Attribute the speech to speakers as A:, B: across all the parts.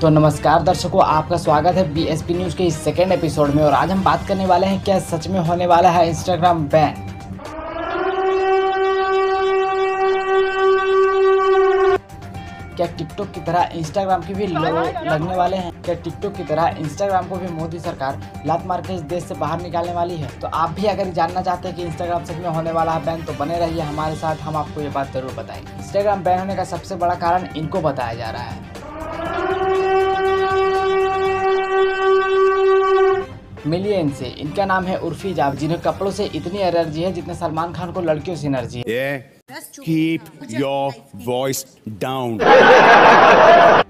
A: सो नमस्कार दर्शकों आपका स्वागत है बीएसपी न्यूज़ के इस सेकेंड एपिसोड में और आज हम बात करने वाले हैं क्या सच में होने वाला है इंस्टाग्राम बैन क्या टिकटॉक की तरह इंस्टाग्राम की भी लगने वाले हैं? क्या टिकटॉक की तरह इंस्टाग्राम को भी मोदी सरकार लात मार के इस देश से बाहर निकालने वाली है? तो आप भी अगर जानना चाहते हैं कि इंस्टाग्राम सच में होने वाला है बैन तो बने रहिए हमारे साथ हम आपको ये बात ज़रूर बताएँगे। इंस्टाग्राम बैन होने का सबसे बड़ा कारण इनको बताया जा रहा है। मिलियन से। इनका नाम है उर्फी जाब जिन्हें कपड़ों से इतनी एलर्जी है जितने सलमान खान को लड़कियों से एनर्जी है।
B: Yeah. Keep your voice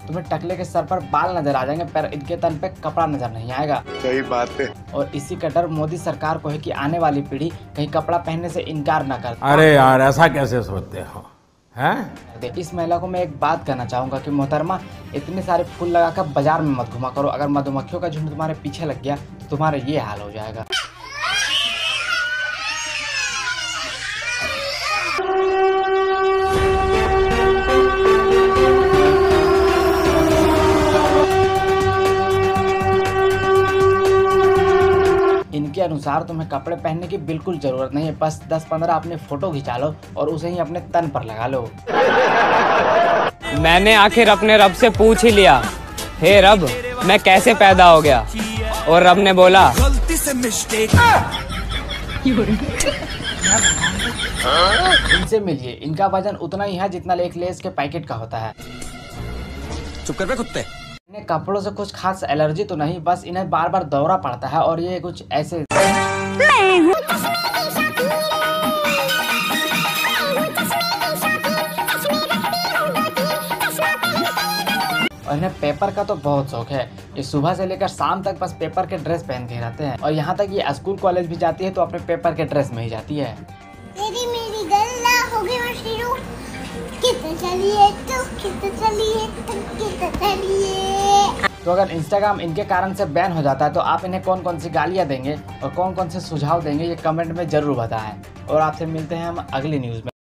A: तुम्हें टकले के सर पर बाल नज़र आ जाएँगे पर इनके तन पे कपड़ा नज़र नहीं आएगा।
B: सही बात है।
A: और इसी का डर मोदी सरकार को है कि आने वाली पीढ़ी कहीं कपड़ा पहनने से इनकार न कर।
C: अरे यार ऐसा कैसे सोचते हो? है?
A: इस महिला को मैं एक बात कहना चाहूँगा कि मोहतरमा इतने सारे फूल लगाकर बाज़ार में मत घुमा करो। अगर मधुमक्खियों का झुंड तुम्हारे पीछे लग गया तुम्हारा ये हाल हो जाएगा। इनके अनुसार तुम्हें कपड़े पहनने की बिल्कुल ज़रूरत नहीं है। बस 10-15 अपने फ़ोटो खिंचा लो और उसे ही अपने तन पर लगा लो।
D: मैंने आखिर अपने रब से पूछ ही लिया, हे रब, मैं कैसे पैदा हो गया? और रब ने बोला गलती से मिस्टेक
A: इनसे मिलिए। इनका वज़न उतना ही है जितना एक लेस के पैकेट का होता है।
E: चुप कर कुत्ते।
A: इन्हें कपड़ों से कुछ खास एलर्जी तो नहीं बस इन्हें बार बार दौरा पड़ता है और ये कुछ ऐसे और इन्हें पेपर का तो बहुत शौक है। ये सुबह से लेकर शाम तक बस पेपर के ड्रेस पहन के रहते हैं। और यहाँ तक ये स्कूल कॉलेज भी जाती है तो अपने पेपर के ड्रेस में ही जाती है।
F: तेरी मेरी गल्ला हो गई मशरू कितने चलिए तू कितने चलिए तू कितने चलिए।
A: तो अगर इंस्टाग्राम इनके कारण से बैन हो जाता है तो आप इन्हें कौन कौन सी गालियाँ देंगे और कौन कौन से सुझाव देंगे ये कमेंट में ज़रूर बताएँ। और आपसे मिलते हैं हम अगली न्यूज़ में।